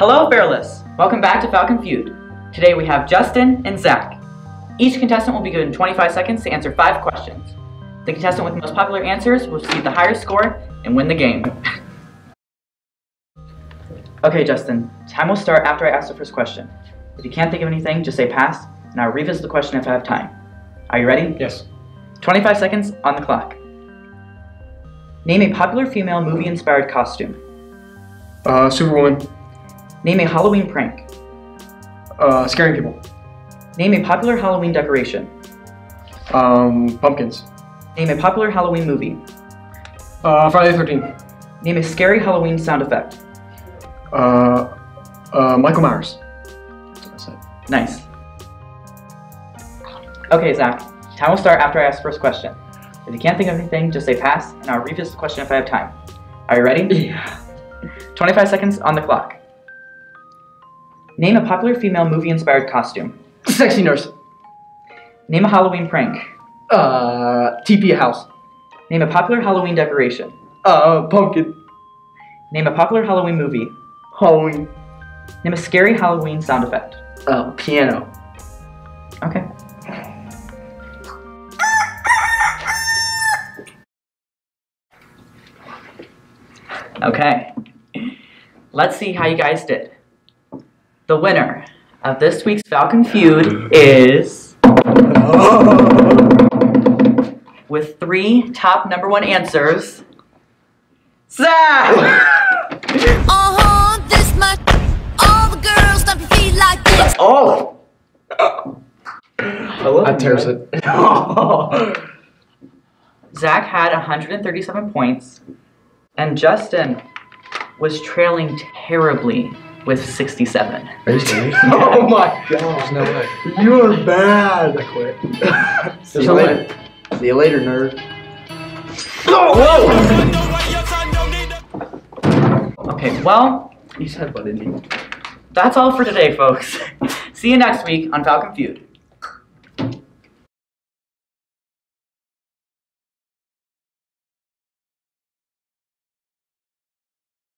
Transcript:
Hello, Fairless! Welcome back to Falcon Feud. Today we have Justin and Zack. Each contestant will be given 25 seconds to answer five questions. The contestant with the most popular answers will receive the higher score and win the game. okay, Justin, time will start after I ask the first question. If you can't think of anything, just say pass, and I'll revisit the question if I have time. Are you ready? Yes. 25 seconds on the clock. Name a popular female movie inspired costume. Uh, Superwoman. Name a Halloween prank. Uh, scaring people. Name a popular Halloween decoration. Um, pumpkins. Name a popular Halloween movie. Uh, Friday the 13th. Name a scary Halloween sound effect. Uh, uh, Michael Myers. Nice. Okay, Zack. Time will start after I ask the first question. If you can't think of anything, just say pass, and I'll revisit the question if I have time. Are you ready? Yeah. 25 seconds on the clock. Name a popular female movie-inspired costume. Sexy nurse. Name a Halloween prank. Uh, TP house. Name a popular Halloween decoration. Uh, pumpkin. Name a popular Halloween movie. Halloween. Name a scary Halloween sound effect. Uh, piano. Okay. Okay. Let's see how you guys did. The winner of this week's Falcon Feud is. With three top number one answers. Zack! Uh-huh, this much. All the girls stomp your feet like this. Oh! Hello. That tears it. Zack had 137 points, and Justin was trailing terribly with 67. Are you serious? oh my god. There's no way. You are bad. I quit. See you later. See you later, nerd. Okay, well, You said butted me. that's all for today, folks. See you next week on Falcon Feud.